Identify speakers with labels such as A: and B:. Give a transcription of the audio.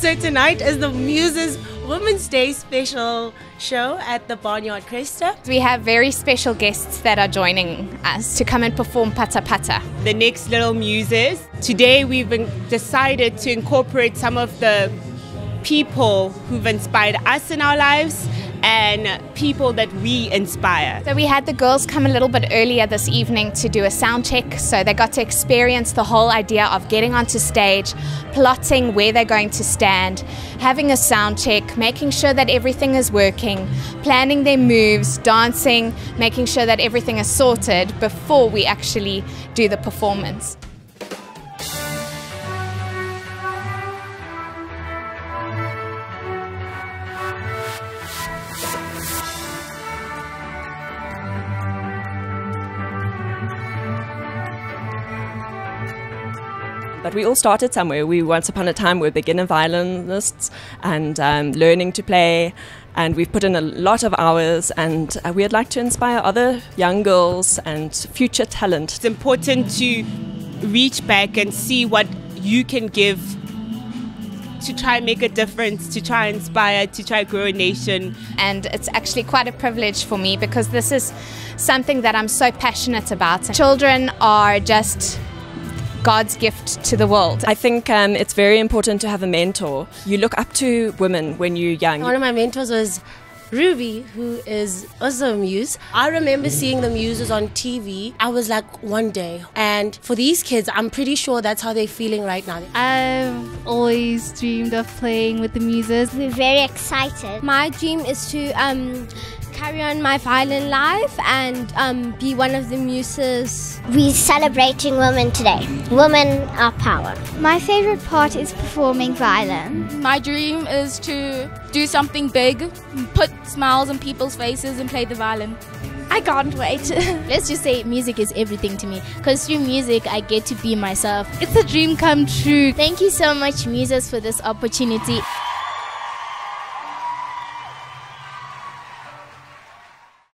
A: So tonight is the Muses Women's Day special show at the Barnyard Cresta.
B: We have very special guests that are joining us to come and perform Pata Pata.
A: The next little muses. Today we've decided to incorporate some of the people who've inspired us in our lives and people that we inspire.
B: So we had the girls come a little bit earlier this evening to do a sound check so they got to experience the whole idea of getting onto stage, plotting where they're going to stand, having a sound check, making sure that everything is working, planning their moves, dancing, making sure that everything is sorted before we actually do the performance.
C: But we all started somewhere. We once upon a time were beginner violinists and um, learning to play, and we've put in a lot of hours. And uh, we'd like to inspire other young girls and future talent.
A: It's important to reach back and see what you can give to try and make a difference, to try and inspire, to try and grow a nation.
B: And it's actually quite a privilege for me because this is something that I'm so passionate about. Children are just God's gift to the world.
C: I think um, it's very important to have a mentor. You look up to women when you're young.
D: One of my mentors was Ruby, who is also a muse. I remember seeing the muses on TV. I was like, one day. And for these kids, I'm pretty sure that's how they're feeling right now.
E: I've always dreamed of playing with the muses.
F: We're very excited.
G: My dream is to um, carry on my violin life and um, be one of the muses.
F: We're celebrating women today. Women are power.
H: My favorite part is performing violin.
I: My dream is to do something big, put smiles on people's faces, and play the violin.
J: I can't wait. Let's just say music is everything to me because through music I get to be myself.
E: It's a dream come true.
J: Thank you so much, Muses, for this opportunity.